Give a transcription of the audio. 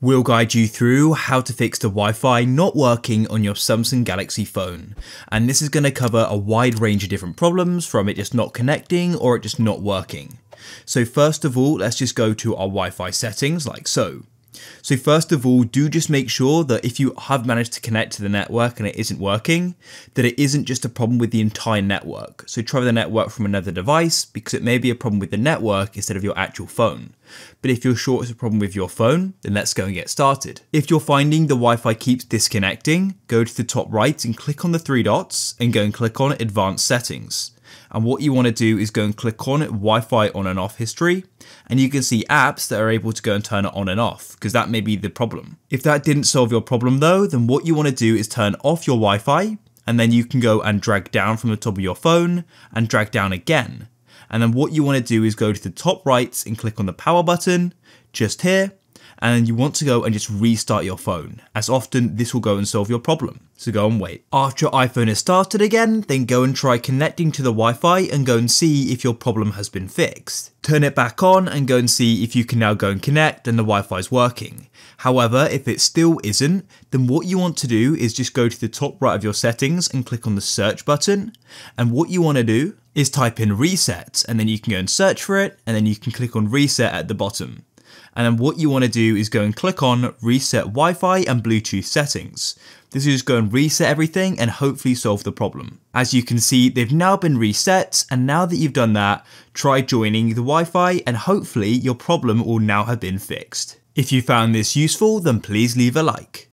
We'll guide you through how to fix the Wi-Fi not working on your Samsung Galaxy phone. And this is going to cover a wide range of different problems from it just not connecting or it just not working. So first of all, let's just go to our Wi-Fi settings like so. So first of all, do just make sure that if you have managed to connect to the network and it isn't working, that it isn't just a problem with the entire network. So try the network from another device because it may be a problem with the network instead of your actual phone. But if you're sure it's a problem with your phone, then let's go and get started. If you're finding the Wi-Fi keeps disconnecting, go to the top right and click on the three dots and go and click on advanced settings. And what you want to do is go and click on Wi-Fi on and off history, and you can see apps that are able to go and turn it on and off, because that may be the problem. If that didn't solve your problem though, then what you want to do is turn off your Wi-Fi, and then you can go and drag down from the top of your phone, and drag down again. And then what you want to do is go to the top right and click on the power button, just here, and you want to go and just restart your phone, as often this will go and solve your problem. So go and wait. After your iPhone is started again, then go and try connecting to the Wi-Fi and go and see if your problem has been fixed. Turn it back on and go and see if you can now go and connect and the Wi-Fi is working. However, if it still isn't, then what you want to do is just go to the top right of your settings and click on the search button. And what you want to do is type in reset and then you can go and search for it and then you can click on reset at the bottom and then what you want to do is go and click on reset Wi-Fi and Bluetooth settings. This is just go and reset everything and hopefully solve the problem. As you can see, they've now been reset and now that you've done that, try joining the Wi-Fi and hopefully your problem will now have been fixed. If you found this useful, then please leave a like.